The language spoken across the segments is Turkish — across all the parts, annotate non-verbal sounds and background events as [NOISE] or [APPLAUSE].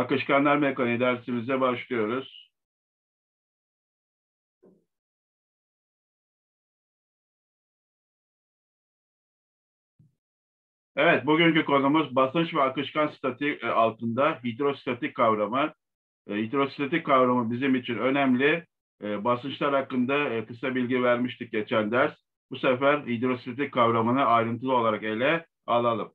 Akışkanlar mekaniği dersimize başlıyoruz. Evet, bugünkü konumuz basınç ve akışkan statik e, altında hidrostatik kavramı. E, hidrostatik kavramı bizim için önemli. E, basınçlar hakkında kısa bilgi vermiştik geçen ders. Bu sefer hidrostatik kavramını ayrıntılı olarak ele alalım.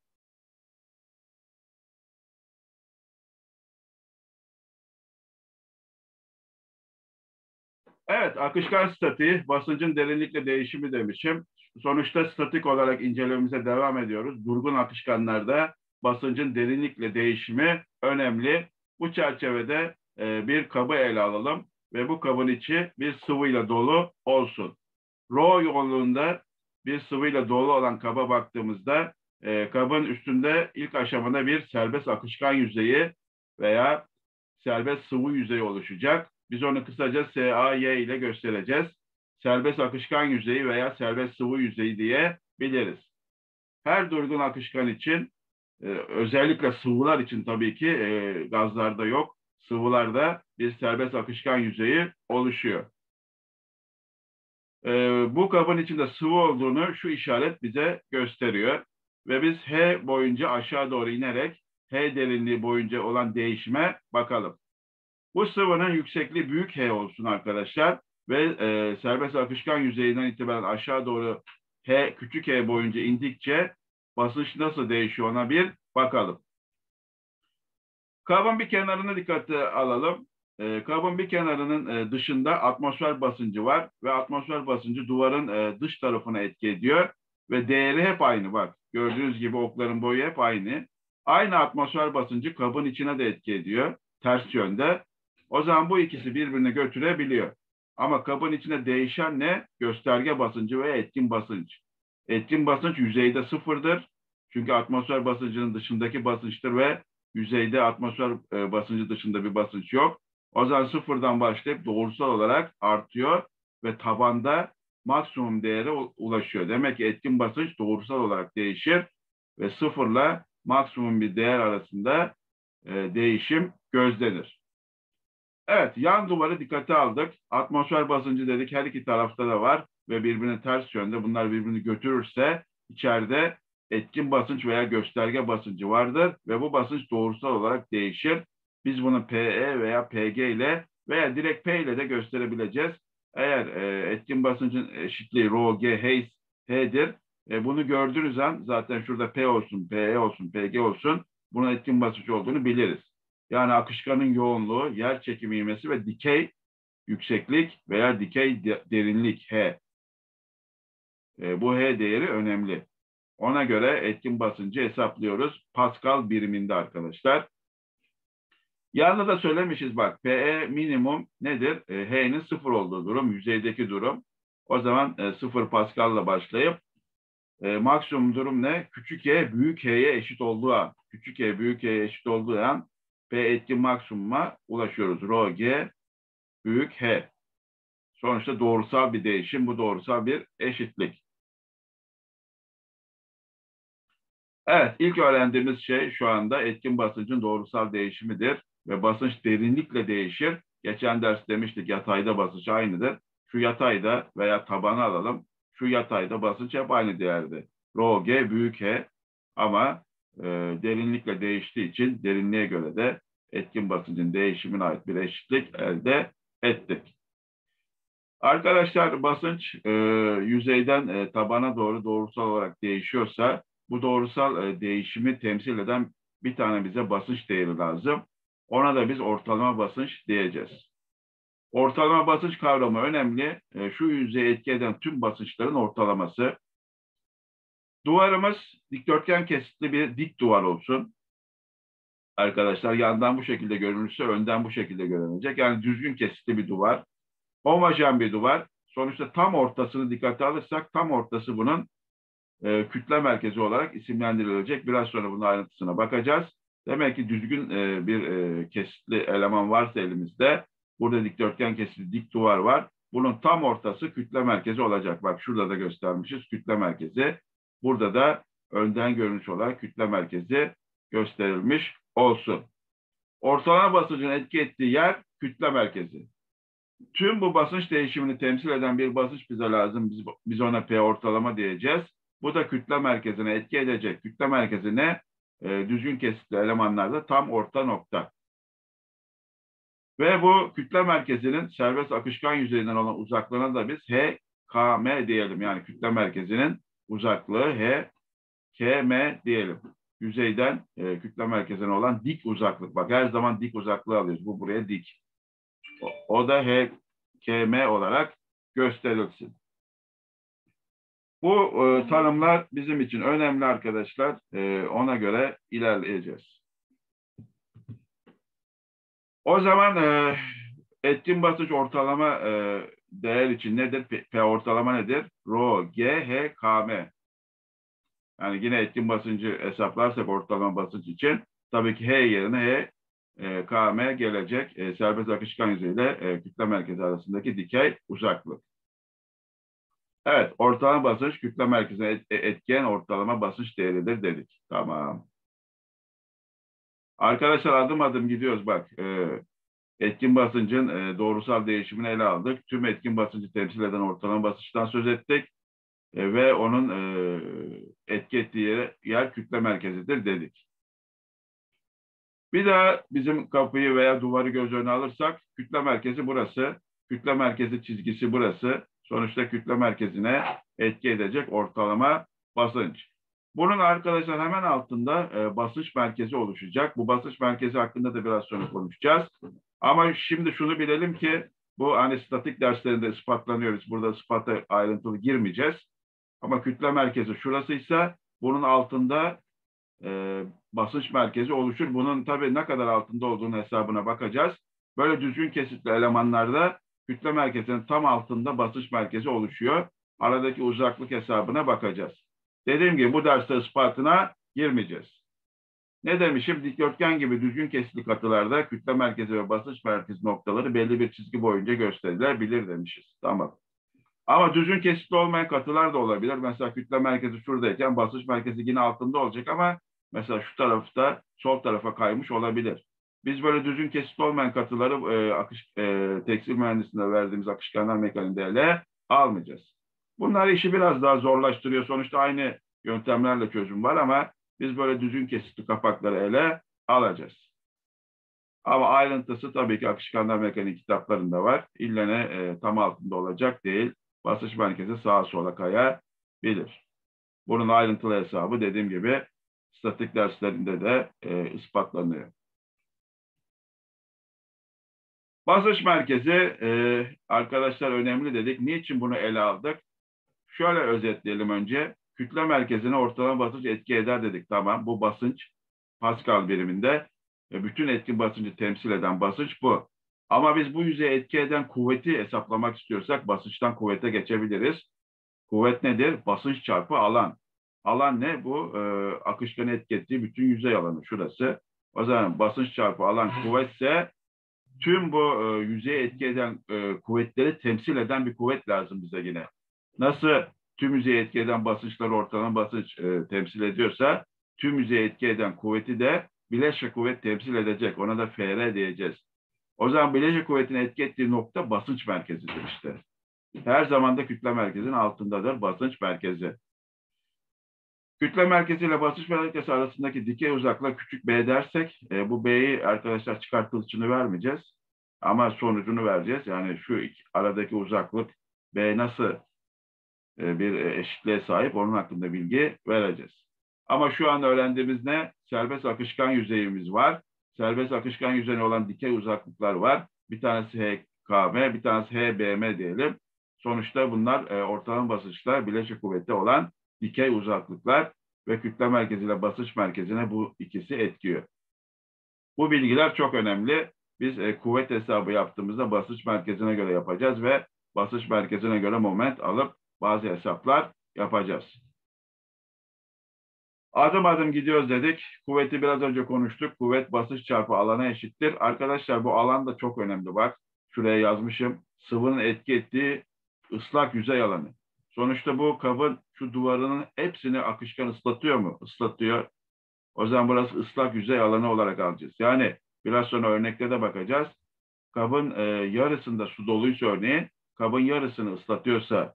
Evet, akışkan statiği, basıncın derinlikle değişimi demişim. Sonuçta statik olarak incelememize devam ediyoruz. Durgun akışkanlarda basıncın derinlikle değişimi önemli. Bu çerçevede e, bir kabı ele alalım ve bu kabın içi bir sıvıyla dolu olsun. Rho yoğunluğunda bir sıvıyla dolu olan kaba baktığımızda e, kabın üstünde ilk aşamada bir serbest akışkan yüzeyi veya serbest sıvı yüzeyi oluşacak. Biz onu kısaca SAY ile göstereceğiz. Serbest akışkan yüzeyi veya serbest sıvı yüzeyi diye biliriz. Her durgun akışkan için e, özellikle sıvılar için tabii ki e, gazlarda yok. Sıvılarda bir serbest akışkan yüzeyi oluşuyor. E, bu kabın içinde sıvı olduğunu şu işaret bize gösteriyor. Ve biz H boyunca aşağı doğru inerek H derinliği boyunca olan değişime bakalım. Bu sıvının yüksekliği büyük H olsun arkadaşlar ve e, serbest akışkan yüzeyinden itibaren aşağı doğru H küçük H boyunca indikçe basınç nasıl değişiyor ona bir bakalım. Kabın bir kenarını dikkate alalım. E, kabın bir kenarının e, dışında atmosfer basıncı var ve atmosfer basıncı duvarın e, dış tarafına etki ediyor ve değeri hep aynı bak. Gördüğünüz gibi okların boyu hep aynı. Aynı atmosfer basıncı kabın içine de etki ediyor ters yönde. O zaman bu ikisi birbirini götürebiliyor. Ama kabın içinde değişen ne? Gösterge basıncı ve etkin basınç. Etkin basınç yüzeyde sıfırdır. Çünkü atmosfer basıncının dışındaki basınçtır ve yüzeyde atmosfer e, basıncı dışında bir basınç yok. O zaman sıfırdan başlayıp doğrusal olarak artıyor ve tabanda maksimum değere ulaşıyor. Demek ki etkin basınç doğrusal olarak değişir ve sıfırla maksimum bir değer arasında e, değişim gözlenir. Evet, yan duvarı dikkate aldık. Atmosfer basıncı dedik her iki tarafta da var ve birbirine ters yönde bunlar birbirini götürürse içeride etkin basınç veya gösterge basıncı vardır ve bu basınç doğrusal olarak değişir. Biz bunu PE veya PG ile veya direkt P ile de gösterebileceğiz. Eğer e, etkin basıncın eşitliği rho G H H'dir. E, bunu gördüğünüz an zaten şurada P olsun, PE olsun, PG olsun bunun etkin basınç olduğunu biliriz. Yani akışkanın yoğunluğu, yer çekimi ivmesi ve dikey yükseklik veya dikey derinlik H. E, bu H değeri önemli. Ona göre etkin basıncı hesaplıyoruz. Pascal biriminde arkadaşlar. Yanında da söylemişiz bak PE minimum nedir? E, H'nin sıfır olduğu durum, yüzeydeki durum. O zaman e, sıfır Pascal'la başlayıp e, maksimum durum ne? Küçük E büyük H'ye eşit olduğu an. Küçük E büyük H'ye eşit olduğu an P etkin maksimuma ulaşıyoruz. Rho G büyük H. Sonuçta doğrusal bir değişim. Bu doğrusal bir eşitlik. Evet, ilk öğrendiğimiz şey şu anda etkin basıncın doğrusal değişimidir ve basınç derinlikle değişir. Geçen ders demiştik yatayda basınç aynıdır. Şu yatayda veya tabanı alalım. Şu yatayda basınç hep aynı değerde. Rho G büyük H ama e, derinlikle değiştiği için derinliğe göre de etkin basıncın değişimine ait bir eşitlik elde ettik. Arkadaşlar basınç e, yüzeyden e, tabana doğru doğrusal olarak değişiyorsa bu doğrusal e, değişimi temsil eden bir tane bize basınç değeri lazım. Ona da biz ortalama basınç diyeceğiz. Ortalama basınç kavramı önemli. E, şu yüzeye etki eden tüm basınçların ortalaması. Duvarımız dikdörtgen kesitli bir dik duvar olsun. Arkadaşlar yandan bu şekilde görünürse önden bu şekilde görünecek. Yani düzgün kesitli bir duvar. Homojen bir duvar. Sonuçta tam ortasını dikkate alırsak tam ortası bunun e, kütle merkezi olarak isimlendirilecek. Biraz sonra bunun ayrıntısına bakacağız. Demek ki düzgün e, bir e, kesitli eleman varsa elimizde burada dikdörtgen kesitli dik duvar var. Bunun tam ortası kütle merkezi olacak. Bak şurada da göstermişiz kütle merkezi. Burada da önden görünüş olarak kütle merkezi gösterilmiş olsun. Ortalama basıncın etki ettiği yer kütle merkezi. Tüm bu basınç değişimini temsil eden bir basınç bize lazım. Biz, biz ona P ortalama diyeceğiz. Bu da kütle merkezine etki edecek. Kütle merkezine e, düzgün kesitli elemanlarda tam orta nokta. Ve bu kütle merkezinin serbest akışkan yüzeyinden olan uzaklığına da biz H, K, M diyelim. Yani kütle merkezinin uzaklığı H, K, M diyelim. Yüzeyden e, kütle merkezine olan dik uzaklık. Bak her zaman dik uzaklığı alıyoruz. Bu buraya dik. O, o da H, K, M olarak gösterilsin. Bu e, tanımlar bizim için önemli arkadaşlar. E, ona göre ilerleyeceğiz. O zaman e, etkin basınç ortalama e, değer için nedir? P, P ortalama nedir? Rho, G, H, K, M. Yani yine etkin basıncı hesaplarsak ortalama basınç için tabii ki H yerine H, e, KM gelecek. E, serbest akışkan yüzeyle e, kütle merkezi arasındaki dikey uzaklık. Evet, ortalama basınç kütle merkezine et, e, etken ortalama basınç değeridir dedik. Tamam. Arkadaşlar adım adım gidiyoruz bak. E, etkin basıncın e, doğrusal değişimini ele aldık. Tüm etkin basıncı temsil eden ortalama basınçtan söz ettik. E, ve onun e, etki ettiği yer, yer kütle merkezidir dedik. Bir daha bizim kapıyı veya duvarı göz önüne alırsak kütle merkezi burası. Kütle merkezi çizgisi burası. Sonuçta kütle merkezine etki edecek ortalama basınç. Bunun arkadaşlar hemen altında e, basınç merkezi oluşacak. Bu basınç merkezi hakkında da biraz sonra konuşacağız. Ama şimdi şunu bilelim ki bu hani derslerinde ispatlanıyoruz. Burada ispata ayrıntılı girmeyeceğiz. Ama kütle merkezi şurasıysa bunun altında e, basınç merkezi oluşur. Bunun tabii ne kadar altında olduğunu hesabına bakacağız. Böyle düzgün kesitli elemanlarda kütle merkezinin tam altında basınç merkezi oluşuyor. Aradaki uzaklık hesabına bakacağız. Dediğim gibi bu derste ispatına girmeyeceğiz. Ne demişim? Dikdörtgen gibi düzgün kesitli katılarda kütle merkezi ve basınç merkezi noktaları belli bir çizgi boyunca gösterilebilir demişiz. Tamam. Ama düzgün kesitli olmayan katılar da olabilir. Mesela kütle merkezi şuradayken basınç merkezi yine altında olacak ama mesela şu tarafta sol tarafa kaymış olabilir. Biz böyle düzgün kesitli olmayan katıları e, akış, e, tekstil mühendisliğinde verdiğimiz akışkanlar mekaniğinde ele almayacağız. Bunlar işi biraz daha zorlaştırıyor. Sonuçta aynı yöntemlerle çözüm var ama biz böyle düzgün kesitli kapakları ele alacağız. Ama ayrıntısı tabii ki akışkanlar mekaniği kitaplarında var. İllene e, tam altında olacak değil. Basınç merkezi sağa sola kayabilir. Bunun ayrıntılı hesabı dediğim gibi statik derslerinde de e, ispatlanıyor. Basınç merkezi e, arkadaşlar önemli dedik. Niçin bunu ele aldık? Şöyle özetleyelim önce. Kütle merkezine ortalama basınç etki eder dedik. Tamam bu basınç Pascal biriminde e, bütün etkin basıncı temsil eden basınç bu. Ama biz bu yüzeye etki eden kuvveti hesaplamak istiyorsak basınçtan kuvvete geçebiliriz. Kuvvet nedir? Basınç çarpı alan. Alan ne? Bu e, akışkanı etki bütün yüzey alanı şurası. O zaman basınç çarpı alan kuvvetse tüm bu e, yüzeye etki eden e, kuvvetleri temsil eden bir kuvvet lazım bize yine. Nasıl tüm yüzeye etki eden basınçları ortalama basınç e, temsil ediyorsa tüm yüzeye etki eden kuvveti de bileşke kuvvet temsil edecek. Ona da FR diyeceğiz. O zaman bileşik kuvvetin etki ettiği nokta basınç merkezidir işte. Her zaman da kütle merkezinin altındadır basınç merkezi. Kütle merkezi ile basınç merkezi arasındaki dikey uzaklığa küçük b dersek, e, bu b'yi arkadaşlar çıkartılışını vermeyeceğiz. Ama sonucunu vereceğiz. Yani şu iki, aradaki uzaklık b nasıl bir eşitliğe sahip onun hakkında bilgi vereceğiz. Ama şu an öğrendiğimiz ne? Serbest akışkan yüzeyimiz var serbest akışkan yüzeyine olan dikey uzaklıklar var. Bir tanesi HKM, bir tanesi HBM diyelim. Sonuçta bunlar e, ortalama basınçlar bileşik kuvvette olan dikey uzaklıklar ve kütle merkeziyle basınç merkezine bu ikisi etkiyor. Bu bilgiler çok önemli. Biz e, kuvvet hesabı yaptığımızda basınç merkezine göre yapacağız ve basınç merkezine göre moment alıp bazı hesaplar yapacağız. Adım adım gidiyoruz dedik. Kuvveti biraz önce konuştuk. Kuvvet basınç çarpı alana eşittir. Arkadaşlar bu alan da çok önemli bak. Şuraya yazmışım. Sıvının etki ettiği ıslak yüzey alanı. Sonuçta bu kabın şu duvarının hepsini akışkan ıslatıyor mu? Islatıyor. O zaman burası ıslak yüzey alanı olarak alacağız. Yani Biraz sonra örnekte de bakacağız. Kabın e, yarısında su doluysa örneğin, kabın yarısını ıslatıyorsa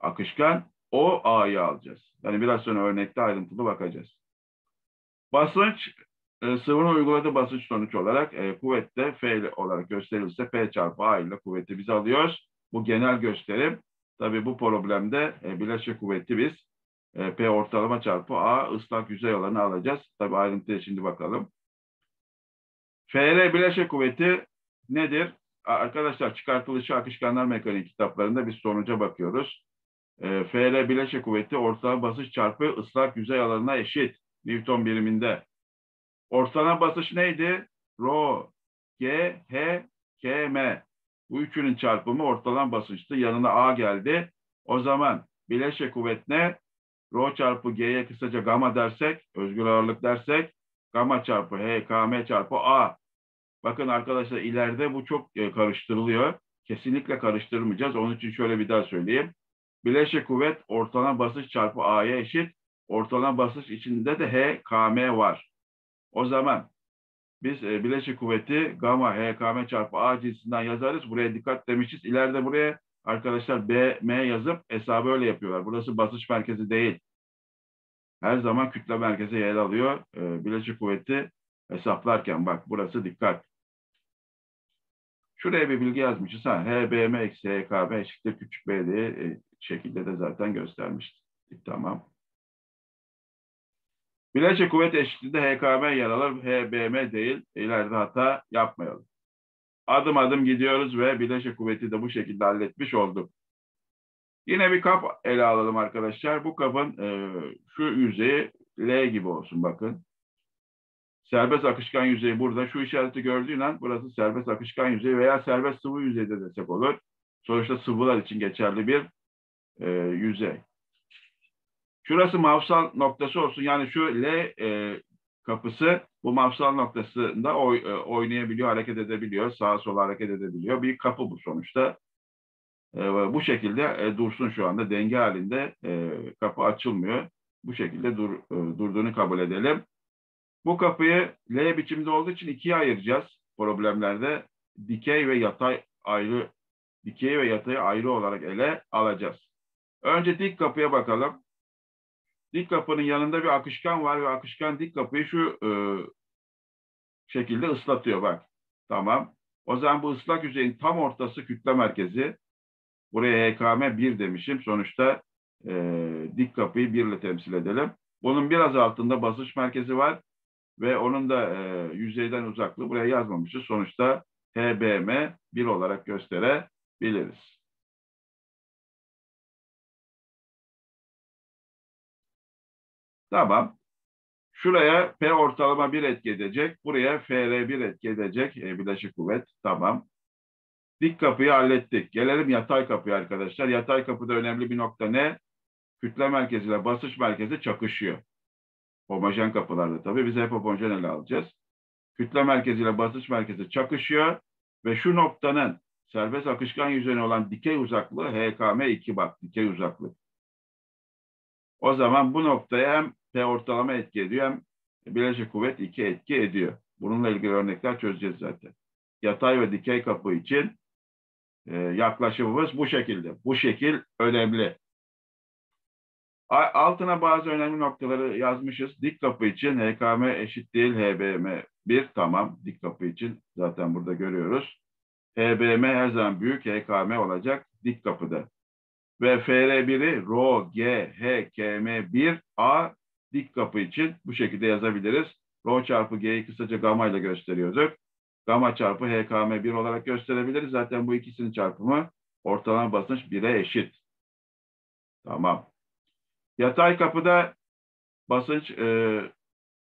akışkan, o A'yı alacağız. Yani biraz sonra örnekte ayrıntılı bakacağız. Basınç, e, sıvının uyguladığı basınç sonuç olarak e, kuvvette F olarak gösterilirse P çarpı A ile kuvveti biz alıyoruz. Bu genel gösterim. Tabii bu problemde e, bileşik kuvveti biz e, P ortalama çarpı A ıslak yüzey alanı alacağız. Tabii ayrıntıya şimdi bakalım. FR bileşik kuvveti nedir? Arkadaşlar çıkartılışı akışkanlar mekaniği kitaplarında biz sonuca bakıyoruz. E, FR bileşik kuvveti ortalama basınç çarpı ıslak yüzey alanına eşit. Newton biriminde. Ortalama basınç neydi? Rho, G, H, K, M. Bu üçünün çarpımı ortalama basınçtı. Yanına A geldi. O zaman bileşik kuvvet ne? Rho çarpı G'ye kısaca gamma dersek, özgür ağırlık dersek, gamma çarpı H, K, M çarpı A. Bakın arkadaşlar ileride bu çok e, karıştırılıyor. Kesinlikle karıştırmayacağız. Onun için şöyle bir daha söyleyeyim. Bileşik kuvvet ortalama basınç çarpı A'ya eşit. Ortalama basınç içinde de H, K, M var. O zaman biz e, bileşik kuvveti gamma HKM çarpı A cinsinden yazarız. Buraya dikkat demişiz. İleride buraya arkadaşlar B, M yazıp hesabı öyle yapıyorlar. Burası basınç merkezi değil. Her zaman kütle merkezi yer alıyor. E, bileşik kuvveti hesaplarken bak burası dikkat. Şuraya bir bilgi yazmışız. Ha, HBM eksi HKM eşittir küçük b diye şekilde de zaten göstermiştik. Tamam. Bileşik kuvvet eşitliğinde HKM yer alır, HBM değil. İleride hata yapmayalım. Adım adım gidiyoruz ve bileşik kuvveti de bu şekilde halletmiş olduk. Yine bir kap ele alalım arkadaşlar. Bu kabın e, şu yüzeyi L gibi olsun bakın. Serbest akışkan yüzeyi burada. Şu işareti gördüğün an burası serbest akışkan yüzeyi veya serbest sıvı yüzeyde desek olur. Sonuçta sıvılar için geçerli bir e, yüzey. Şurası mafsal noktası olsun. Yani şu L e, kapısı bu mafsal noktasında oy, e, oynayabiliyor, hareket edebiliyor, sağa sola hareket edebiliyor. Bir kapı bu sonuçta. E, bu şekilde e, dursun şu anda denge halinde e, kapı açılmıyor. Bu şekilde dur, e, durduğunu kabul edelim. Bu kapıyı L biçimde olduğu için ikiye ayıracağız problemlerde. Dikey ve yatay ayrı, dikey ve yatay ayrı olarak ele alacağız. Önce dik kapıya bakalım. Dik kapının yanında bir akışkan var ve akışkan dik kapıyı şu e, şekilde ıslatıyor bak. Tamam. O zaman bu ıslak yüzeyin tam ortası kütle merkezi. Buraya HKM 1 demişim. Sonuçta e, dik kapıyı 1 ile temsil edelim. Bunun biraz altında basınç merkezi var ve onun da e, yüzeyden uzaklığı buraya yazmamışız. Sonuçta HBM 1 olarak gösterebiliriz. Tamam. Şuraya P ortalama 1 etki edecek. Buraya FR 1 etki edecek. E, bileşik kuvvet. Tamam. Dik kapıyı hallettik. Gelelim yatay kapıya arkadaşlar. Yatay kapıda önemli bir nokta ne? Kütle merkeziyle basınç merkezi çakışıyor. Homojen kapılarda tabii. Biz hep homojen ele alacağız. Kütle merkeziyle basınç merkezi çakışıyor. Ve şu noktanın serbest akışkan yüzeyine olan dikey uzaklığı HKM 2 bak. Dikey uzaklık. O zaman bu noktaya hem P ortalama etki ediyor hem bileşik kuvvet 2 etki ediyor. Bununla ilgili örnekler çözeceğiz zaten. Yatay ve dikey kapı için e, yaklaşımımız bu şekilde. Bu şekil önemli. Altına bazı önemli noktaları yazmışız. Dik kapı için HKM eşit değil HBM 1 tamam. Dik kapı için zaten burada görüyoruz. HBM her zaman büyük HKM olacak dik kapıda. Ve FR1'i Rho, G, H, KM 1, A dik kapı için bu şekilde yazabiliriz. Rho çarpı G'yi kısaca gamma ile gösteriyorduk. Gamma çarpı HKM 1 olarak gösterebiliriz. Zaten bu ikisinin çarpımı ortalama basınç 1'e eşit. Tamam. Yatay kapıda basınç e,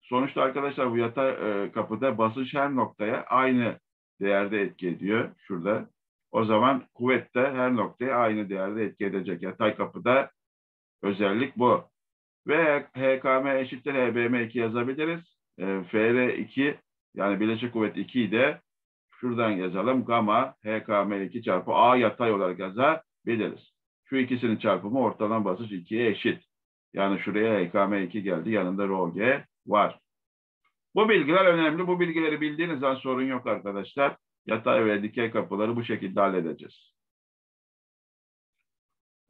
sonuçta arkadaşlar bu yatay e, kapıda basınç her noktaya aynı değerde etki ediyor. Şurada. O zaman kuvvet de her noktaya aynı değerde etki edecek. Yatay kapıda özellik bu. Ve HKM eşittir HBM2 yazabiliriz. E, FR2 yani bileşik kuvvet 2'yi de şuradan yazalım. Gamma HKM2 çarpı A yatay olarak yazabiliriz. Şu ikisinin çarpımı ortalama basınç 2'ye eşit. Yani şuraya HKM2 geldi. Yanında rho G var. Bu bilgiler önemli. Bu bilgileri bildiğiniz zaman sorun yok arkadaşlar. Yatay ve dikey kapıları bu şekilde halledeceğiz.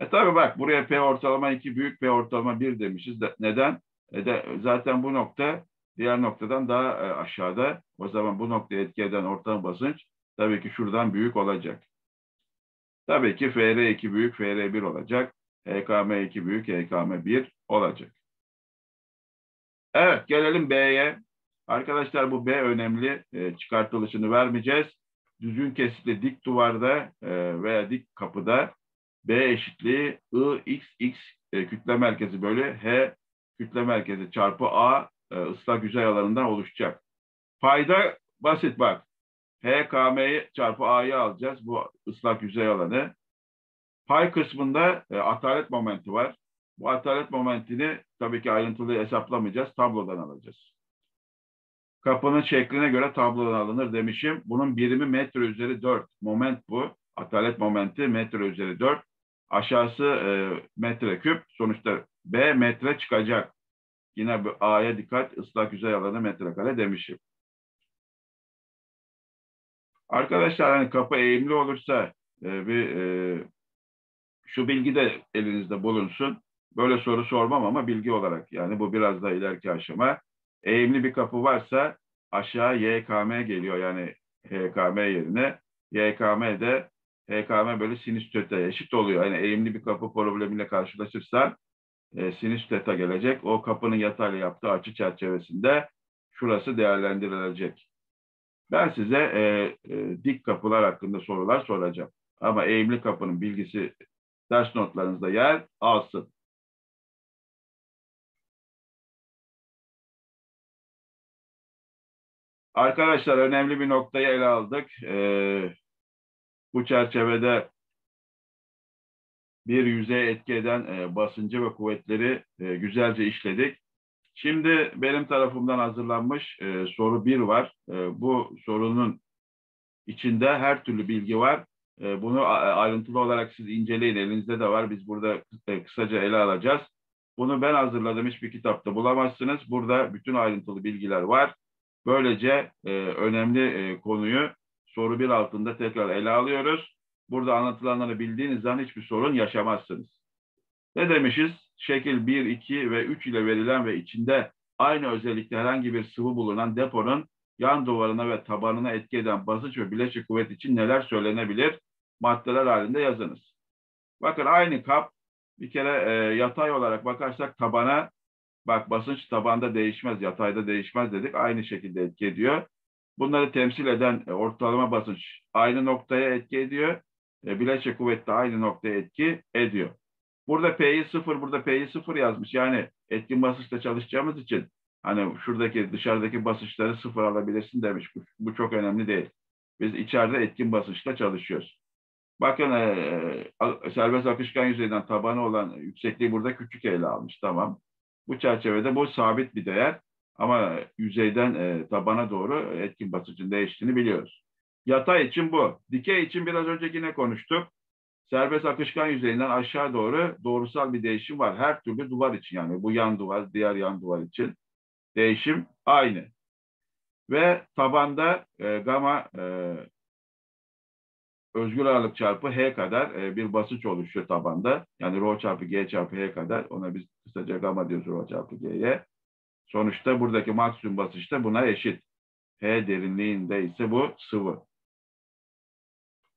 E tabi bak buraya P ortalama 2 büyük P ortalama 1 demişiz. De, neden? E de, zaten bu nokta diğer noktadan daha e, aşağıda. O zaman bu noktaya etki eden ortam basınç tabii ki şuradan büyük olacak. Tabii ki FR2 büyük, FR1 olacak. HKM2 büyük, HKM1 olacak. Evet, gelelim B'ye. Arkadaşlar bu B önemli. E, çıkartılışını vermeyeceğiz. Düzgün kesitli dik duvarda e, veya dik kapıda B eşitliği I, X, X e, kütle merkezi bölü H kütle merkezi çarpı A e, ıslak yüzey alanından oluşacak. Payda basit bak. H, KM'yi çarpı A'yı alacağız. Bu ıslak yüzey alanı. Pay kısmında e, atalet momenti var. Bu atalet momentini tabii ki ayrıntılı hesaplamayacağız. Tablodan alacağız. Kapının şekline göre tablodan alınır demişim. Bunun birimi metre üzeri 4. Moment bu. Atalet momenti metre üzeri 4. Aşağısı e, metre küp. Sonuçta B metre çıkacak. Yine bu A'ya dikkat. ıslak yüzey alanı metrekare demişim. Arkadaşlar hani kapı eğimli olursa e, bir e, şu bilgi de elinizde bulunsun. Böyle soru sormam ama bilgi olarak yani bu biraz da ileriki aşama. Eğimli bir kapı varsa aşağı YKM geliyor yani HKM yerine. YKM de HKM böyle sinüs teta eşit oluyor. Yani eğimli bir kapı problemiyle karşılaşırsan e, sinüs teta gelecek. O kapının yatayla yaptığı açı çerçevesinde şurası değerlendirilecek. Ben size e, e, dik kapılar hakkında sorular soracağım. Ama eğimli kapının bilgisi ders notlarınızda yer alsın. Arkadaşlar önemli bir noktayı ele aldık. Ee, bu çerçevede bir yüzeye etki eden e, basıncı ve kuvvetleri e, güzelce işledik. Şimdi benim tarafımdan hazırlanmış e, soru bir var. E, bu sorunun içinde her türlü bilgi var. E, bunu ayrıntılı olarak siz inceleyin. Elinizde de var. Biz burada e, kısaca ele alacağız. Bunu ben hazırladım. Hiçbir kitapta bulamazsınız. Burada bütün ayrıntılı bilgiler var. Böylece e, önemli e, konuyu soru bir altında tekrar ele alıyoruz. Burada anlatılanları bildiğiniz zaman hiçbir sorun yaşamazsınız. Ne demişiz? Şekil 1, 2 ve 3 ile verilen ve içinde aynı özellikle herhangi bir sıvı bulunan deponun yan duvarına ve tabanına etki eden basınç ve bileşik kuvvet için neler söylenebilir? Maddeler halinde yazınız. Bakın aynı kap bir kere e, yatay olarak bakarsak tabana bak basınç tabanda değişmez, yatayda değişmez dedik. Aynı şekilde etki ediyor. Bunları temsil eden e, ortalama basınç aynı noktaya etki ediyor. E, bileşik kuvvet de aynı noktaya etki ediyor. Burada P'yi sıfır, burada P'yi sıfır yazmış. Yani etkin basınçla çalışacağımız için hani şuradaki dışarıdaki basınçları sıfır alabilirsin demiş. Bu, bu çok önemli değil. Biz içeride etkin basınçla çalışıyoruz. Bakın e, e, serbest akışkan yüzeyden tabanı olan yüksekliği burada küçük ele almış. Tamam. Bu çerçevede bu sabit bir değer. Ama yüzeyden e, tabana doğru etkin basıncın değiştiğini biliyoruz. Yatay için bu. Dikey için biraz önce yine konuştuk. Serbest akışkan yüzeyinden aşağı doğru doğrusal bir değişim var. Her türlü duvar için yani bu yan duvar, diğer yan duvar için değişim aynı. Ve tabanda e, gamma e, özgür ağırlık çarpı H kadar e, bir basınç oluşuyor tabanda. Yani rho çarpı G çarpı H kadar. Ona biz kısaca gamma diyoruz rho çarpı G'ye. Sonuçta buradaki maksimum basınç da buna eşit. H derinliğinde ise bu sıvı.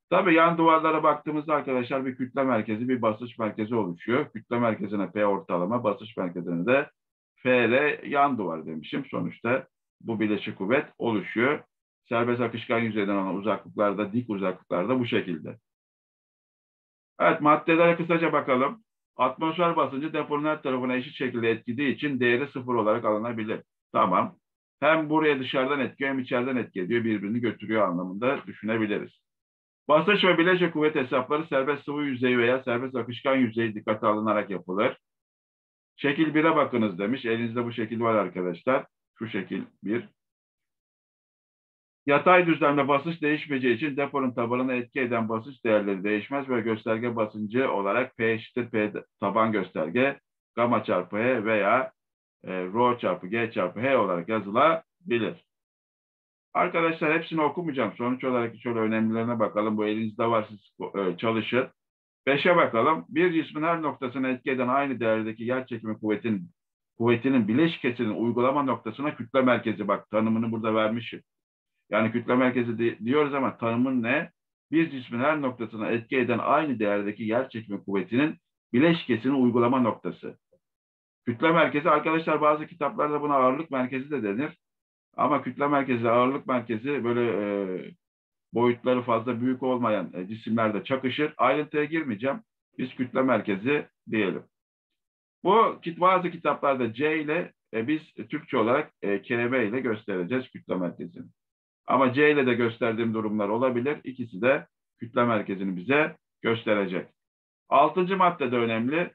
Tabii yan duvarlara baktığımızda arkadaşlar bir kütle merkezi, bir basınç merkezi oluşuyor. Kütle merkezine P ortalama, basınç merkezine de FR yan duvar demişim. Sonuçta bu bileşik kuvvet oluşuyor. Serbest akışkan yüzeyden olan uzaklıklarda, dik uzaklıklarda bu şekilde. Evet maddelere kısaca bakalım. Atmosfer basıncı deponun her tarafına eşit şekilde etkilediği için değeri sıfır olarak alınabilir. Tamam. Hem buraya dışarıdan etki hem içeriden etki ediyor. Birbirini götürüyor anlamında düşünebiliriz. Basınç ve bileşik kuvvet hesapları serbest sıvı yüzeyi veya serbest akışkan yüzeyi dikkate alınarak yapılır. Şekil 1'e bakınız demiş. Elinizde bu şekil var arkadaşlar. Şu şekil 1. Yatay düzlemde basınç değişmeyeceği için deponun tabanına etki eden basınç değerleri değişmez ve gösterge basıncı olarak P eşittir P taban gösterge gamma çarpı H veya e, rho çarpı G çarpı H olarak yazılabilir. bilir. Arkadaşlar hepsini okumayacağım. Sonuç olarak şöyle önemlilerine bakalım. Bu elinizde var siz e, çalışın. Beşe bakalım. Bir cismin her noktasına etki eden aynı değerdeki yer çekimi kuvvetin, kuvvetinin bileşkesinin uygulama noktasına kütle merkezi. Bak tanımını burada vermişim. Yani kütle merkezi di diyoruz ama tanımın ne? Bir cismin her noktasına etki eden aynı değerdeki yer çekimi kuvvetinin bileşkesinin uygulama noktası. Kütle merkezi arkadaşlar bazı kitaplarda buna ağırlık merkezi de denir. Ama kütle merkezi, ağırlık merkezi böyle e, boyutları fazla büyük olmayan e, cisimlerde çakışır. Ayrıntıya girmeyeceğim. Biz kütle merkezi diyelim. Bu bazı kitaplarda C ile e, biz Türkçe olarak e, KB ile göstereceğiz kütle merkezini. Ama C ile de gösterdiğim durumlar olabilir. İkisi de kütle merkezini bize gösterecek. Altıncı madde de önemli.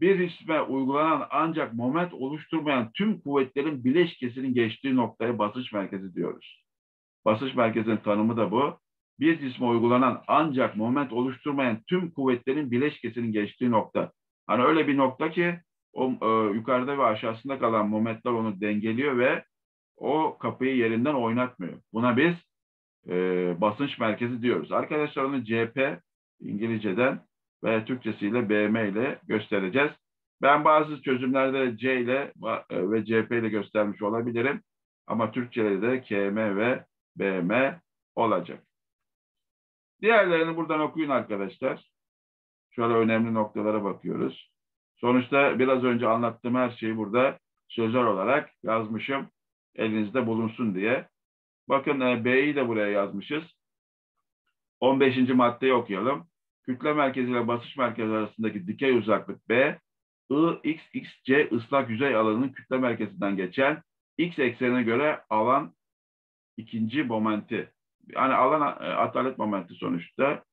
Bir cisme uygulanan ancak moment oluşturmayan tüm kuvvetlerin bileşkesinin geçtiği noktaya basınç merkezi diyoruz. Basınç merkezinin tanımı da bu. Bir cisme uygulanan ancak moment oluşturmayan tüm kuvvetlerin bileşkesinin geçtiği nokta. Hani öyle bir nokta ki o e, yukarıda ve aşağısında kalan momentler onu dengeliyor ve o kapıyı yerinden oynatmıyor. Buna biz e, basınç merkezi diyoruz. Arkadaşlar onu CP İngilizceden ve Türkçesiyle BM ile göstereceğiz. Ben bazı çözümlerde C ile e, ve CP ile göstermiş olabilirim. Ama Türkçe'de de KM ve BM olacak. Diğerlerini buradan okuyun arkadaşlar. Şöyle önemli noktalara bakıyoruz. Sonuçta biraz önce anlattığım her şeyi burada sözler olarak yazmışım. Elinizde bulunsun diye. Bakın e, B'yi de buraya yazmışız. 15. maddeyi okuyalım. Kütle merkezi ile basınç merkezi arasındaki dikey uzaklık B, I, X, X, C ıslak yüzey alanının kütle merkezinden geçen X eksenine göre alan ikinci momenti. Yani alan e, atalet momenti sonuçta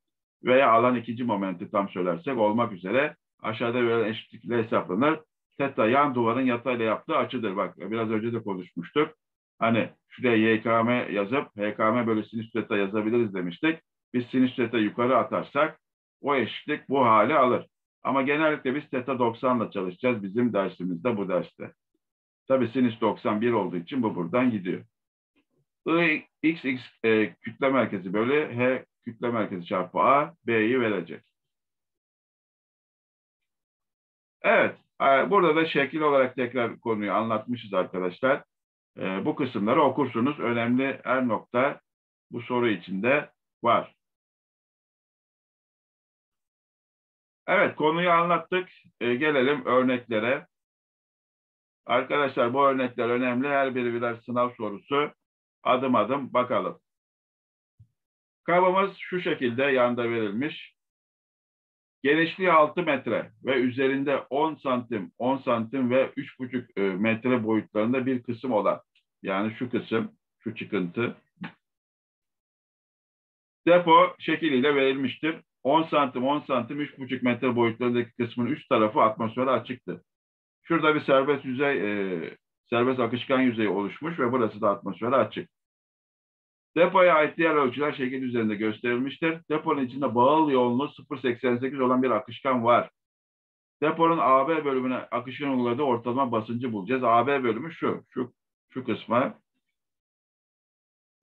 veya alan ikinci momenti tam söylersek olmak üzere aşağıda verilen eşitlikle hesaplanır. Teta yan duvarın yatayla yaptığı açıdır. Bak biraz önce de konuşmuştuk. Hani şuraya YKM yazıp HKM bölü sinüs teta yazabiliriz demiştik. Biz sinüs teta yukarı atarsak o eşitlik bu hale alır. Ama genellikle biz teta 90 ile çalışacağız bizim dersimizde bu derste. Tabii sinüs 91 olduğu için bu buradan gidiyor. I, x, x e, kütle merkezi bölü h kütle merkezi çarpı a b'yi verecek. Evet, burada da şekil olarak tekrar konuyu anlatmışız arkadaşlar. E, bu kısımları okursunuz. Önemli her nokta bu soru içinde var. Evet, konuyu anlattık. E, gelelim örneklere. Arkadaşlar bu örnekler önemli. Her biri birer sınav sorusu. Adım adım bakalım. Kabımız şu şekilde yanda verilmiş. Genişliği 6 metre ve üzerinde 10 santim, 10 santim ve 3,5 e, metre boyutlarında bir kısım olan, yani şu kısım, şu çıkıntı, depo şekliyle verilmiştir. 10 santim, 10 santim, 3,5 metre boyutlarındaki kısmın üst tarafı atmosfere açıktır. Şurada bir serbest yüzey, e, serbest akışkan yüzeyi oluşmuş ve burası da atmosfere açık. Depoya ait diğer ölçüler şekil üzerinde gösterilmiştir. Deponun içinde bağıl yoğunluğu 0.88 olan bir akışkan var. Deponun AB bölümüne akışkan uyguladığı ortalama basıncı bulacağız. AB bölümü şu, şu, şu kısmı.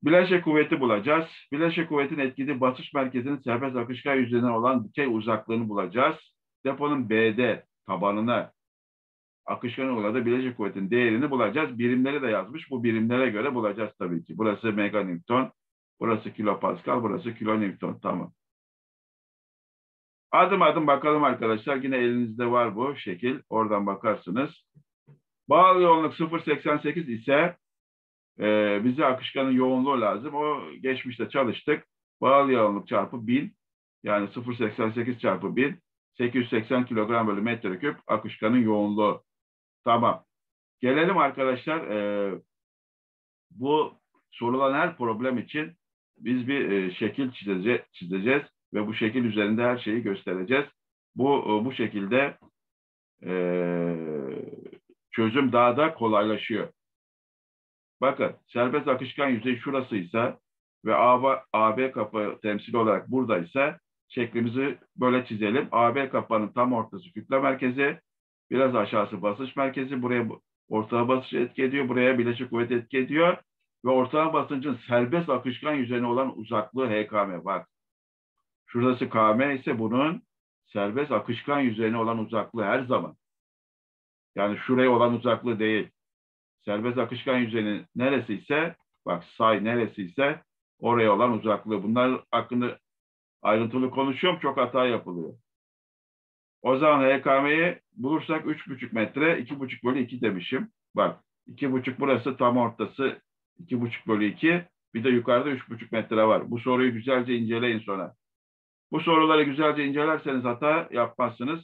Bileşe kuvveti bulacağız. Bileşe kuvvetin etkili basınç merkezinin serbest akışkan yüzeyinden olan dikey uzaklığını bulacağız. Deponun BD tabanına akışkan uyguladığı bileşik kuvvetin değerini bulacağız. Birimleri de yazmış. Bu birimlere göre bulacağız tabii ki. Burası meganewton, burası kilopascal, burası kilonewton. Tamam. Adım adım bakalım arkadaşlar. Yine elinizde var bu şekil. Oradan bakarsınız. Bağlı yoğunluk 0.88 ise e, bize akışkanın yoğunluğu lazım. O geçmişte çalıştık. Bağlı yoğunluk çarpı 1000 yani 0.88 çarpı 1000 880 kilogram bölü metreküp akışkanın yoğunluğu. Tamam. Gelelim arkadaşlar. E, bu sorulan her problem için biz bir e, şekil çizeceğiz, çizeceğiz ve bu şekil üzerinde her şeyi göstereceğiz. Bu e, bu şekilde e, çözüm daha da kolaylaşıyor. Bakın serbest akışkan yüzey şurasıysa ve AB, AB kapı temsil olarak buradaysa şeklimizi böyle çizelim. AB kapağının tam ortası kütle merkezi, Biraz aşağısı basınç merkezi. Buraya orta basınç etki ediyor. Buraya bileşik kuvvet etki ediyor. ve ortalama basıncın serbest akışkan yüzeyine olan uzaklığı HKM. Bak. Şurası KM ise bunun serbest akışkan yüzeyine olan uzaklığı her zaman. Yani şuraya olan uzaklığı değil. Serbest akışkan yüzeyinin neresi ise bak say neresi ise oraya olan uzaklığı. Bunlar hakkında ayrıntılı konuşuyorum. Çok hata yapılıyor. O zaman HKM'yi bulursak 3,5 metre 2,5 bölü 2 demişim. Bak 2,5 burası tam ortası 2,5 bölü 2. Bir de yukarıda 3,5 metre var. Bu soruyu güzelce inceleyin sonra. Bu soruları güzelce incelerseniz hata yapmazsınız.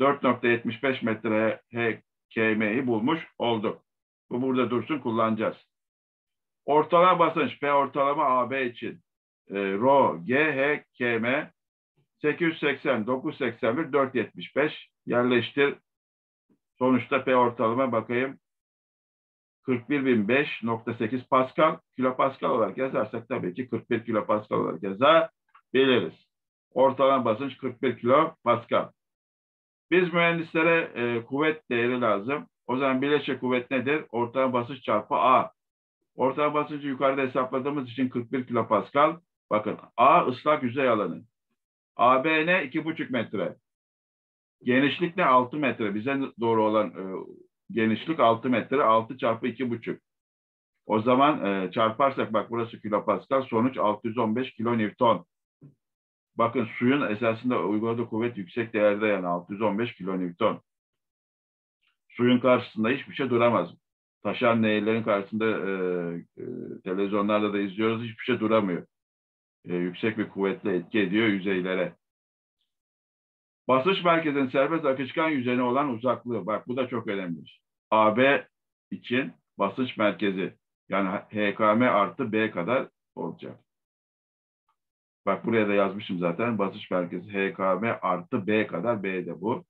4.75 metre HKM'yi bulmuş olduk. Bu burada dursun kullanacağız. Ortalama basınç P ortalama AB için e, Rho G H KM 880 981 475 yerleştir. Sonuçta P ortalama bakayım 41.005.8 Pascal kilopascal olarak yazarsak tabii ki 41 kilopascal olarak yazabiliriz. Ortalama basınç 41 kilo Pascal. Biz mühendislere e, kuvvet değeri lazım. O zaman bileşik kuvvet nedir? Ortalama basınç çarpı A. Ortalama basıncı yukarıda hesapladığımız için 41 kilo Pascal. Bakın A ıslak yüzey alanı. AB ne? 2,5 metre. Genişlik ne? 6 metre. Bize doğru olan e, genişlik 6 metre. 6 çarpı 2,5. O zaman e, çarparsak bak burası kilo Pascal. Sonuç 615 kilo Newton. Bakın suyun esasında uyguladığı kuvvet yüksek değerde yani 615 kilonewton. Suyun karşısında hiçbir şey duramaz. Taşan nehirlerin karşısında e, e, televizyonlarda da izliyoruz hiçbir şey duramıyor. E, yüksek bir kuvvetle etki ediyor yüzeylere. Basınç merkezinin serbest akışkan yüzeyine olan uzaklığı. Bak bu da çok önemli. AB için basınç merkezi yani HKM artı B kadar olacak. Bak buraya da yazmışım zaten. Basınç merkezi HKM artı B kadar. B de bu.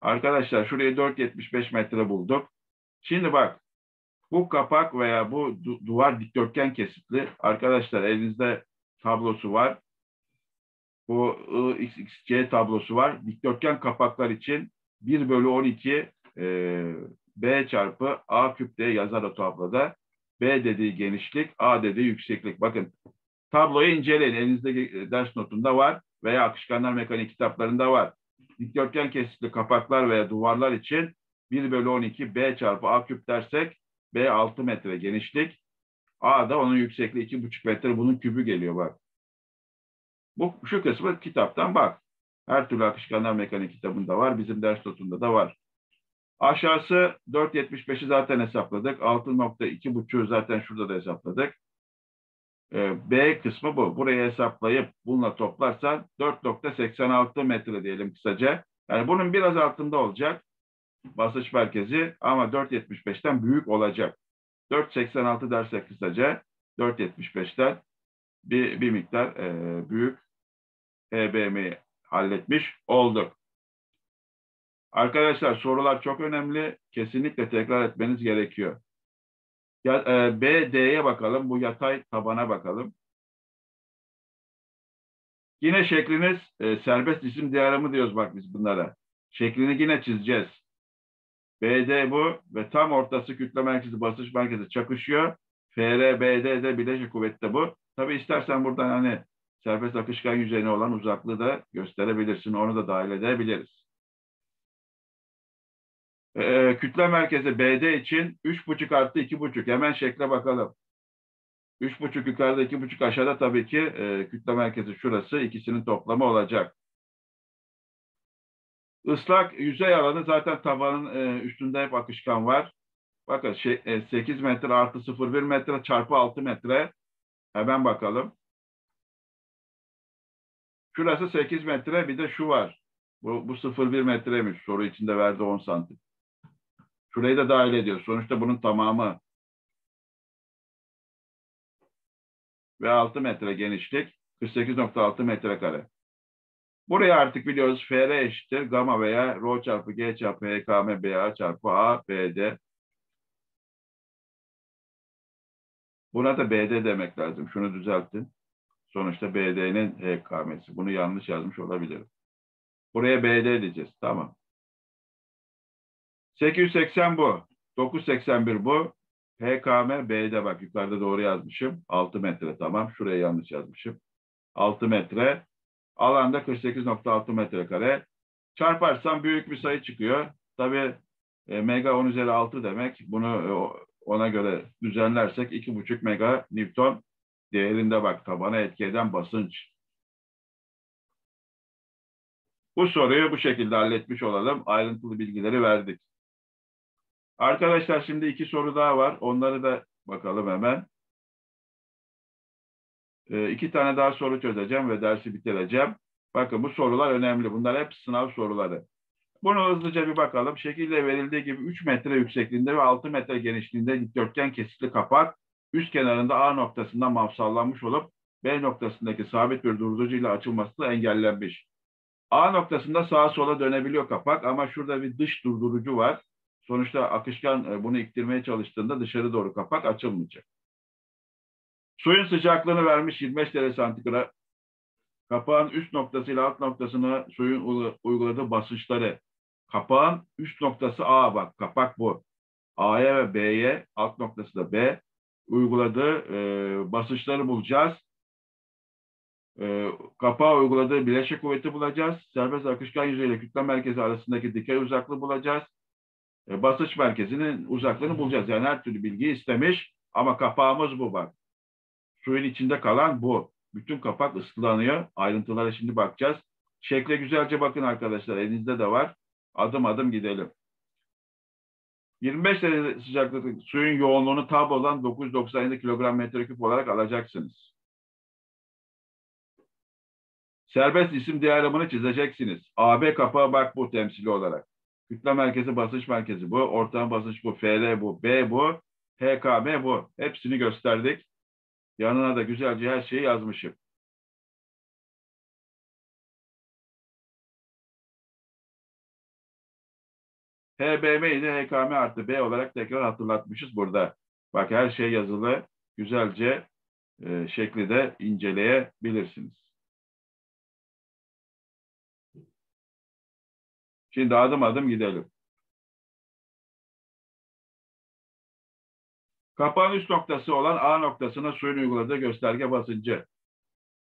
Arkadaşlar şuraya 4.75 metre bulduk. Şimdi bak bu kapak veya bu du duvar dikdörtgen kesitli. Arkadaşlar elinizde tablosu var. Bu IXXC tablosu var. Dikdörtgen kapaklar için 1 bölü 12 e, B çarpı A küp diye yazar o tabloda. B dediği genişlik, A dediği yükseklik. Bakın Tabloyu inceleyin. Elinizdeki e, ders notunda var veya akışkanlar mekanik kitaplarında var. Dikdörtgen kesitli kapaklar veya duvarlar için 1 bölü 12 B çarpı A küp dersek B 6 metre genişlik. A da onun yüksekliği 2,5 metre. Bunun kübü geliyor bak. Bu şu kısmı kitaptan bak. Her türlü akışkanlar mekanik kitabında var. Bizim ders notunda da var. Aşağısı 4.75'i zaten hesapladık. 6.2.5'u zaten şurada da hesapladık. Ee, B kısmı bu. Burayı hesaplayıp bununla toplarsan 4.86 metre diyelim kısaca. Yani bunun biraz altında olacak basınç merkezi ama 4.75'ten büyük olacak. 4.86 dersek kısaca 4.75'ten bir, bir miktar e, büyük EBM'yi halletmiş olduk. Arkadaşlar sorular çok önemli. Kesinlikle tekrar etmeniz gerekiyor. Ya, e, BD'ye bakalım. Bu yatay tabana bakalım. Yine şekliniz e, serbest isim diyarımı diyoruz bak biz bunlara. Şeklini yine çizeceğiz. BD bu ve tam ortası kütle merkezi basınç merkezi çakışıyor. FR, BD bileşik kuvvette bu. Tabi istersen buradan hani serbest akışkan yüzeyine olan uzaklığı da gösterebilirsin. Onu da dahil edebiliriz. E, kütle merkezi BD için 3,5 artı 2,5. Hemen şekle bakalım. 3,5 yukarıda 2,5 aşağıda tabii ki e, kütle merkezi şurası. ikisinin toplamı olacak. Islak yüzey alanı zaten tavanın e, üstünde hep akışkan var. Bakın şey, e, 8 metre artı 0,1 metre çarpı 6 metre. Hemen bakalım. Şurası 8 metre bir de şu var. Bu, bu 0,1 metremiş. Soru içinde verdi 10 santim. Şurayı da dahil ediyor. Sonuçta bunun tamamı ve 6 metre genişlik 48.6 metrekare. Buraya artık biliyoruz FR eşittir gamma veya rho çarpı G çarpı HKM BA çarpı A BD. Buna da BD demek lazım. Şunu düzelttin. Sonuçta BD'nin HKM'si. Bunu yanlış yazmış olabilirim. Buraya BD diyeceğiz. Tamam. 880 bu. 981 bu. HKM B'de bak yukarıda doğru yazmışım. 6 metre tamam. Şuraya yanlış yazmışım. 6 metre. Alanda 48.6 metrekare. Çarparsam büyük bir sayı çıkıyor. Tabii e, mega 10 üzeri 6 demek. Bunu e, ona göre düzenlersek 2,5 mega Newton değerinde bak tabana etki eden basınç. Bu soruyu bu şekilde halletmiş olalım. Ayrıntılı bilgileri verdik. Arkadaşlar şimdi iki soru daha var. Onları da bakalım hemen. E, iki tane daha soru çözeceğim ve dersi bitireceğim. Bakın bu sorular önemli. Bunlar hep sınav soruları. Bunu hızlıca bir bakalım. Şekilde verildiği gibi 3 metre yüksekliğinde ve 6 metre genişliğinde dikdörtgen kesitli kapak üst kenarında A noktasından mafsallanmış olup B noktasındaki sabit bir durdurucuyla açılması da engellenmiş. A noktasında sağa sola dönebiliyor kapak ama şurada bir dış durdurucu var. Sonuçta akışkan e, bunu iktirmeye çalıştığında dışarı doğru kapak açılmayacak. Suyun sıcaklığını vermiş 25 derece santigrat. Kapağın üst noktası ile alt noktasına suyun uyguladığı basınçları. Kapağın üst noktası A bak kapak bu. A'ya ve B'ye alt noktası da B uyguladığı e, basınçları bulacağız. E, kapağa uyguladığı bileşik kuvveti bulacağız. Serbest akışkan yüzeyle kütle merkezi arasındaki dikey uzaklığı bulacağız. E, basınç merkezinin uzaklığını bulacağız. Yani her türlü bilgi istemiş ama kapağımız bu bak. Suyun içinde kalan bu. Bütün kapak ıslanıyor. Ayrıntılara şimdi bakacağız. Şekle güzelce bakın arkadaşlar. Elinizde de var. Adım adım gidelim. 25 derece sıcaklıkta suyun yoğunluğunu tablodan 997 kilogram metreküp olarak alacaksınız. Serbest isim diyagramını çizeceksiniz. AB kapağı bak bu temsili olarak. Kütle merkezi basınç merkezi bu. Ortam basınç bu. FL bu. B bu. HKM bu. Hepsini gösterdik. Yanına da güzelce her şeyi yazmışım. HBM'yi de HKM artı B olarak tekrar hatırlatmışız burada. Bak her şey yazılı. Güzelce e, şekli de inceleyebilirsiniz. Şimdi adım adım gidelim. Kapağın üst noktası olan A noktasına suyun uyguladığı gösterge basıncı.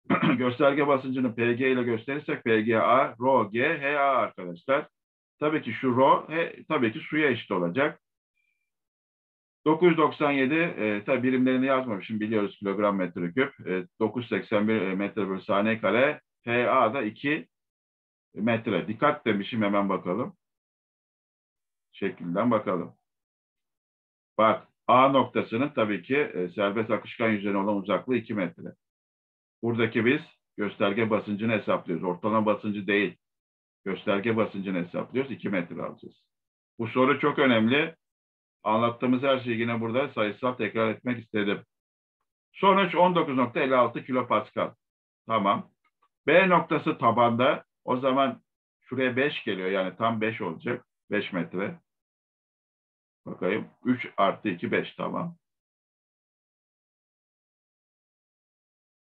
[CLEARS THROAT] gösterge basıncını PG ile gösterirsek PGA, Rho G, HA arkadaşlar. Tabii ki şu Rho he, tabii ki suya eşit olacak. 997 e, tabi birimlerini yazmamışım biliyoruz kilogram metreküp. E, 981 e, metre bölü saniye kare. HA da 2 metre. Dikkat demişim hemen bakalım. Şekilden bakalım. Bak A noktasının tabii ki e, serbest akışkan yüzeyine olan uzaklığı 2 metre. Buradaki biz gösterge basıncını hesaplıyoruz. Ortalama basıncı değil. Gösterge basıncını hesaplıyoruz. 2 metre alacağız. Bu soru çok önemli. Anlattığımız her şeyi yine burada sayısal tekrar etmek istedim. Sonuç 19.56 kilopascal. Tamam. B noktası tabanda. O zaman şuraya 5 geliyor. Yani tam 5 olacak. 5 metre. Bakayım. 3 artı 2 5 tamam.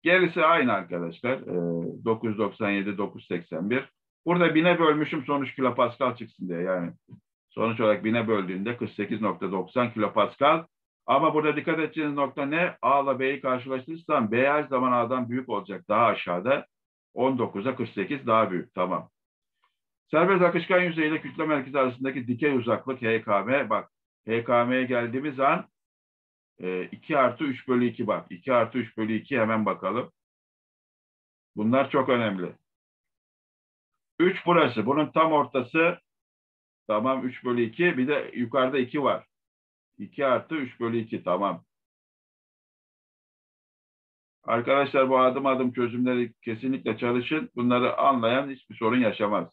Gerisi aynı arkadaşlar. Ee, 997 981. Burada bine bölmüşüm sonuç kilopascal çıksın diye yani. Sonuç olarak bine böldüğünde 48.90 kilopascal. Ama burada dikkat edeceğiniz nokta ne? A ile B'yi karşılaştırırsam B her zaman A'dan büyük olacak. Daha aşağıda. 19'a 48 daha büyük. Tamam. Serbest akışkan yüzeyiyle kütle merkezi arasındaki dikey uzaklık HKM. Bak HKM'ye geldiğimiz an e, 2 artı 3 bölü 2 bak. 2 artı 3 bölü 2 hemen bakalım. Bunlar çok önemli. 3 burası. Bunun tam ortası tamam 3 bölü 2. Bir de yukarıda 2 var. 2 artı 3 bölü 2 tamam. Arkadaşlar bu adım adım çözümleri kesinlikle çalışın. Bunları anlayan hiçbir sorun yaşamaz.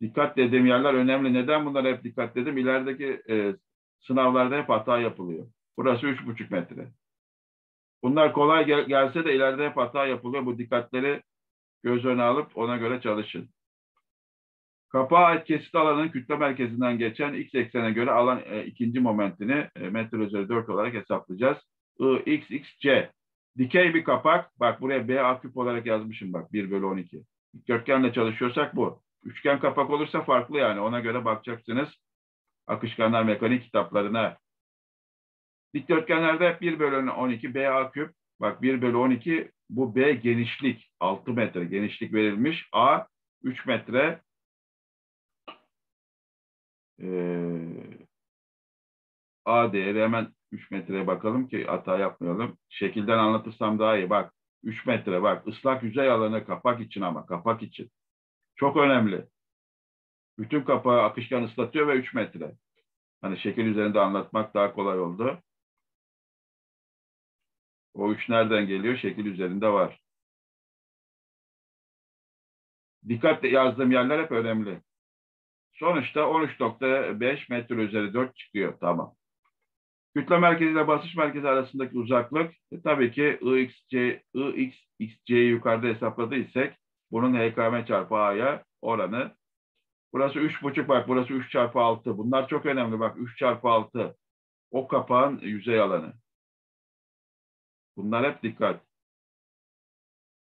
Dikkat dediğim yerler önemli. Neden bunlara hep dikkat dedim? İlerideki e, sınavlarda hep hata yapılıyor. Burası üç buçuk metre. Bunlar kolay gel gelse de ileride hep hata yapılıyor. Bu dikkatleri göz önüne alıp ona göre çalışın. Kapağa ait kesit alanının kütle merkezinden geçen x eksene göre alan e, ikinci momentini e, metre üzeri 4 olarak hesaplayacağız. I, x, x, c. Dikey bir kapak. Bak buraya B A küp olarak yazmışım bak 1 bölü 12. Dikdörtgenle çalışıyorsak bu. Üçgen kapak olursa farklı yani. Ona göre bakacaksınız akışkanlar mekanik kitaplarına Dikdörtgenlerde hep 1 bölü 12 BA küp. Bak 1 bölü 12 bu B genişlik 6 metre genişlik verilmiş. A 3 metre ee, A değeri hemen 3 metreye bakalım ki hata yapmayalım. Şekilden anlatırsam daha iyi. Bak 3 metre bak ıslak yüzey alanı kapak için ama kapak için. Çok önemli. Bütün kapağı akışkan ıslatıyor ve 3 metre. Hani şekil üzerinde anlatmak daha kolay oldu. O 3 nereden geliyor? Şekil üzerinde var. Dikkatle yazdığım yerler hep önemli. Sonuçta 13.5 metre üzeri 4 çıkıyor. Tamam. Kütle merkezi ile basınç merkezi arasındaki uzaklık e, tabii ki IXC, IXXC'yi yukarıda hesapladıysak bunun HKM çarpı A'ya oranı. Burası 3,5 bak burası 3 çarpı 6. Bunlar çok önemli bak 3 çarpı 6. O kapağın yüzey alanı. Bunlar hep dikkat.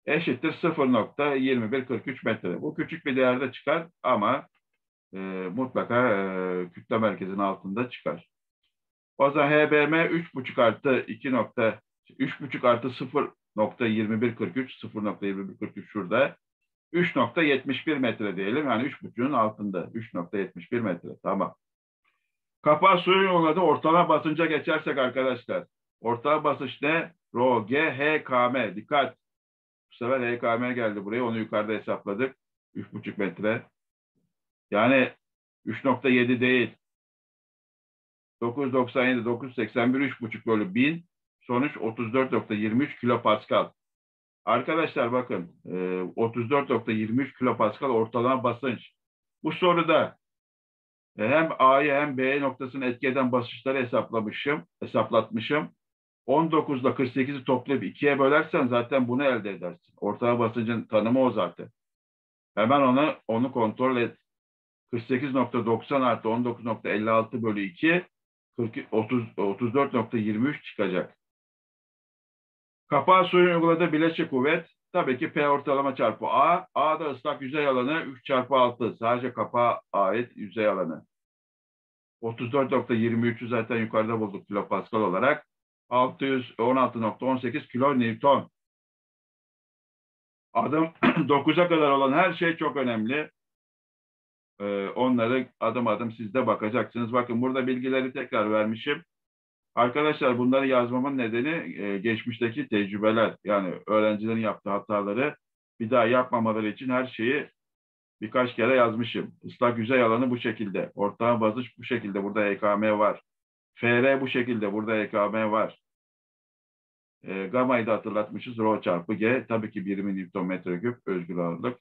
Eşittir 0.2143 metre. Bu küçük bir değerde çıkar ama e, mutlaka e, kütle merkezinin altında çıkar. O zaman HBM 3,5 artı 2 nokta 3,5 artı 0.2143 0.2143 şurada 3.71 metre diyelim. Yani 3.5'un altında. 3.71 metre. Tamam. Kapağı suyun yolladı. Ortalama basınca geçersek arkadaşlar. Ortalama basınç ne? Rho, G, H, K, M. Dikkat. Bu sefer H, K, M geldi buraya. Onu yukarıda hesapladık. 3.5 metre. Yani 3.7 değil. 997, 981, 3.5 bölü 1000. Sonuç 34.23 kilopascal. Arkadaşlar bakın 34.23 e, kilopascal ortalama basınç. Bu soruda e, hem A'yı hem B noktasını etki eden basınçları hesaplamışım, hesaplatmışım. 19 ile 48'i toplayıp ikiye bölersen zaten bunu elde edersin. Ortalama basıncın tanımı o zaten. Hemen onu onu kontrol et. 48.90 artı 19.56 bölü 2 34.23 çıkacak. Kapağı suyun uyguladığı bileşik kuvvet tabii ki P ortalama çarpı A. A da ıslak yüzey alanı 3 çarpı 6. Sadece kapağa ait yüzey alanı. 34.23'ü zaten yukarıda bulduk kilopascal olarak. 616.18 kilo Newton. Adım [CLEARS THROAT] 9'a kadar olan her şey çok önemli. Ee, onları adım adım siz de bakacaksınız. Bakın burada bilgileri tekrar vermişim. Arkadaşlar bunları yazmamın nedeni e, geçmişteki tecrübeler. Yani öğrencilerin yaptığı hataları bir daha yapmamaları için her şeyi birkaç kere yazmışım. Islak yüzey alanı bu şekilde. Ortağın basınç bu şekilde. Burada EKM var. FR bu şekilde. Burada EKM var. E, gamayı da hatırlatmışız. Rho çarpı G. Tabii ki birimi Newton metre küp özgür ağırlık.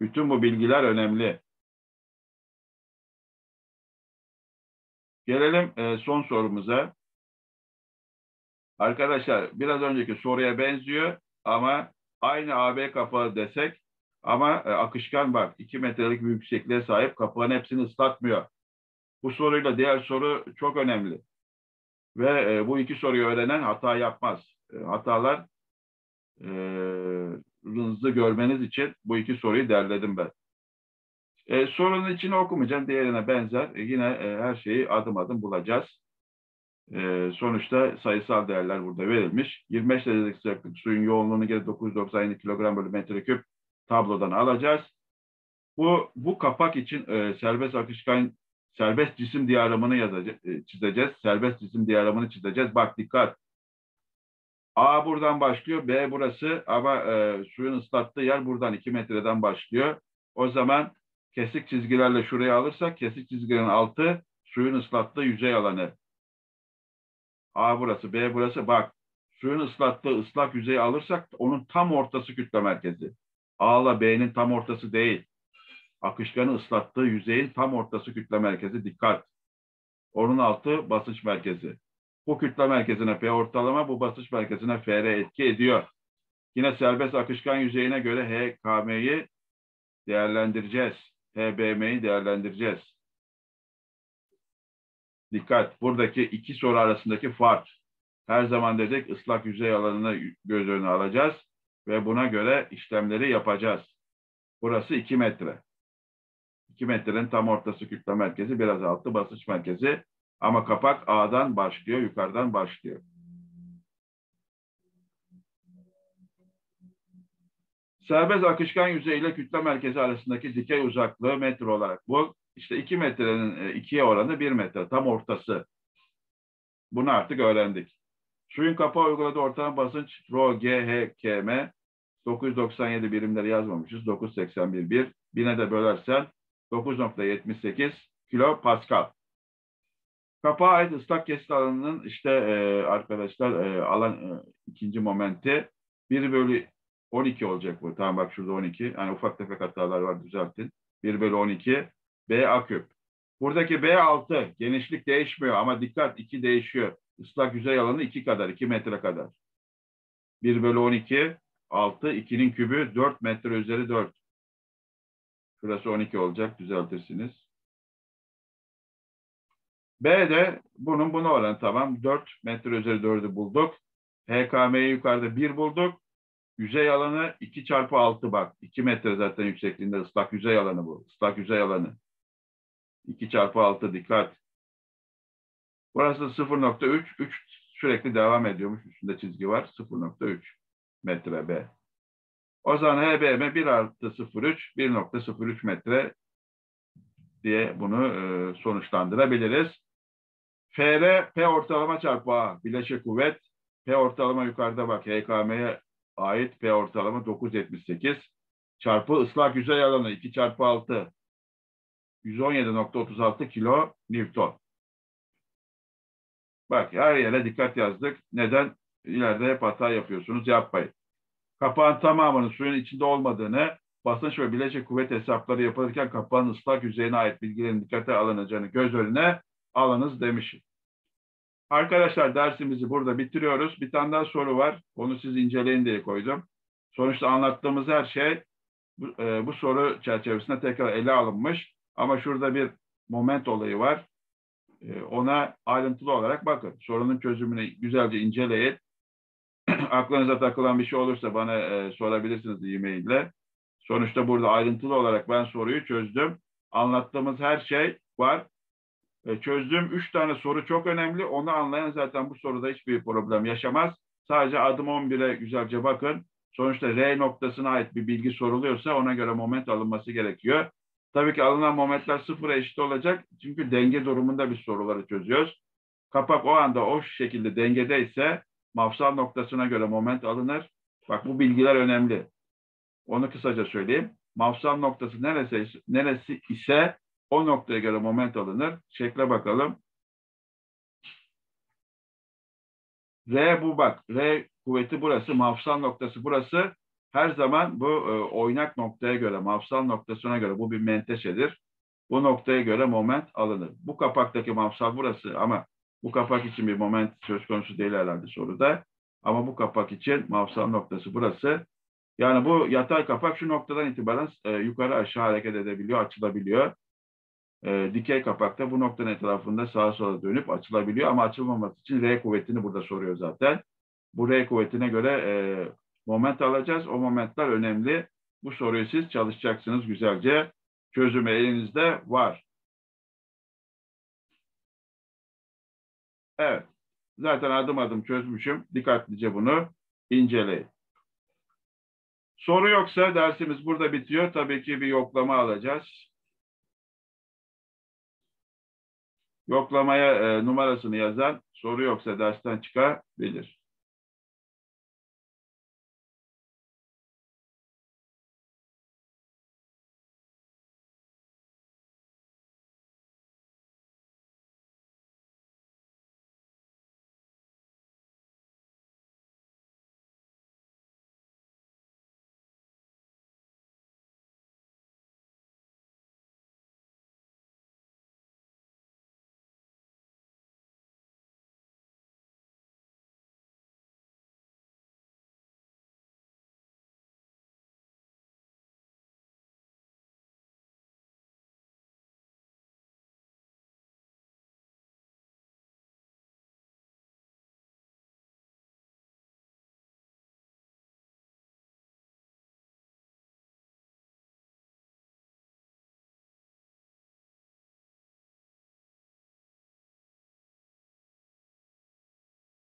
Bütün bu bilgiler önemli. Gelelim e, son sorumuza. Arkadaşlar biraz önceki soruya benziyor ama aynı AB kapağı desek ama e, akışkan bak 2 metrelik bir yüksekliğe sahip kapağın hepsini ıslatmıyor. Bu soruyla diğer soru çok önemli. Ve e, bu iki soruyu öğrenen hata yapmaz. E, hatalar e, görmeniz için bu iki soruyu derledim ben. E, sorunun içini okumayacağım. Diğerine benzer. E, yine e, her şeyi adım adım bulacağız. E, sonuçta sayısal değerler burada verilmiş. 25 derecelik sıcaklık suyun yoğunluğunu geri 997 kilogram bölü metreküp tablodan alacağız. Bu bu kapak için e, serbest akışkan serbest cisim diyagramını yazacağız, e, çizeceğiz. Serbest cisim diyagramını çizeceğiz. Bak dikkat. A buradan başlıyor, B burası ama e, suyun ıslattığı yer buradan 2 metreden başlıyor. O zaman Kesik çizgilerle şuraya alırsak kesik çizgilerin altı suyun ıslattığı yüzey alanı. A burası, B burası. Bak suyun ıslattığı ıslak yüzeyi alırsak onun tam ortası kütle merkezi. A ile B'nin tam ortası değil. Akışkanı ıslattığı yüzeyin tam ortası kütle merkezi. Dikkat. Onun altı basınç merkezi. Bu kütle merkezine P ortalama, bu basınç merkezine FR etki ediyor. Yine serbest akışkan yüzeyine göre H, KM'yi değerlendireceğiz. HBM'yi değerlendireceğiz. Dikkat, buradaki iki soru arasındaki fark. Her zaman dedik ıslak yüzey alanını göz önüne alacağız ve buna göre işlemleri yapacağız. Burası 2 metre. 2 metrenin tam ortası kütle merkezi, biraz altı basınç merkezi. Ama kapak A'dan başlıyor, yukarıdan başlıyor. Serbest akışkan yüzey ile kütle merkezi arasındaki dikey uzaklığı metre olarak. Bu işte 2 metrenin 2'ye oranı 1 metre. Tam ortası. Bunu artık öğrendik. Suyun kapağı uyguladığı ortalama basınç Rho, G, H, K, M 997 birimleri yazmamışız. 981 1. Bine de bölersen 9.78 kilo pascal. Kapağa ait ıslak kesit alanının işte e, arkadaşlar e, alan e, ikinci momenti 1 bölü 12 olacak bu. Tamam bak şurada 12. Yani ufak tefek hatalar var düzeltin. 1 bölü 12 B A küp. Buradaki B6 genişlik değişmiyor ama dikkat 2 değişiyor. Islak yüzey alanı 2 kadar, 2 metre kadar. 1 bölü 12, 6, 2'nin kübü 4 metre üzeri 4. Şurası 12 olacak, düzeltirsiniz. B de bunun bunu oran tamam. 4 metre üzeri 4'ü bulduk. HKM'yi yukarıda 1 bulduk. Yüzey alanı 2 çarpı 6 bak. 2 metre zaten yüksekliğinde ıslak yüzey alanı bu. Islak yüzey alanı. 2 çarpı 6 dikkat. Burası 0.3. 3 sürekli devam ediyormuş. Üstünde çizgi var. 0.3 metre B. O zaman HBM 1 artı 0.3 1.03 metre diye bunu e, sonuçlandırabiliriz. FR P ortalama çarpı A bileşik kuvvet. P ortalama yukarıda bak HKM'ye ait P ortalama 9.78 çarpı ıslak yüzey alanı 2 çarpı 6 117.36 kilo Newton. Bak her yere dikkat yazdık. Neden? İleride hep hata yapıyorsunuz. Yapmayın. Kapağın tamamının suyun içinde olmadığını, basınç ve bileşik kuvvet hesapları yapılırken kapağın ıslak yüzeyine ait bilgilerin dikkate alınacağını göz önüne alınız demişim. Arkadaşlar dersimizi burada bitiriyoruz. Bir tane daha soru var. Onu siz inceleyin diye koydum. Sonuçta anlattığımız her şey bu, e, bu soru çerçevesinde tekrar ele alınmış. Ama şurada bir moment olayı var. E, ona ayrıntılı olarak bakın. Sorunun çözümünü güzelce inceleyin. [CLEARS THROAT] Aklınıza takılan bir şey olursa bana e, sorabilirsiniz e-mail. Sonuçta burada ayrıntılı olarak ben soruyu çözdüm. Anlattığımız her şey var. E, çözdüğüm üç tane soru çok önemli. Onu anlayan zaten bu soruda hiçbir problem yaşamaz. Sadece adım 11'e güzelce bakın. Sonuçta R noktasına ait bir bilgi soruluyorsa ona göre moment alınması gerekiyor. Tabii ki alınan momentler sıfıra eşit olacak. Çünkü denge durumunda bir soruları çözüyoruz. Kapak o anda o şekilde dengedeyse mafsal noktasına göre moment alınır. Bak bu bilgiler önemli. Onu kısaca söyleyeyim. Mafsal noktası neresi, neresi ise o noktaya göre moment alınır. Şekle bakalım. R bu bak. R kuvveti burası. Mafsal noktası burası. Her zaman bu e, oynak noktaya göre, mafsal noktasına göre bu bir menteşedir. Bu noktaya göre moment alınır. Bu kapaktaki mafsal burası ama bu kapak için bir moment söz konusu değil herhalde soruda. Ama bu kapak için mafsal noktası burası. Yani bu yatay kapak şu noktadan itibaren e, yukarı aşağı hareket edebiliyor, açılabiliyor. E, dikey kapak da bu noktanın etrafında sağa sola dönüp açılabiliyor ama açılmaması için R kuvvetini burada soruyor zaten. Bu R kuvvetine göre e, moment alacağız. O momentler önemli. Bu soruyu siz çalışacaksınız güzelce. Çözümü elinizde var. Evet. Zaten adım adım çözmüşüm. Dikkatlice bunu inceleyin. Soru yoksa dersimiz burada bitiyor. Tabii ki bir yoklama alacağız. Yoklamaya e, numarasını yazan soru yoksa dersten çıkabilir.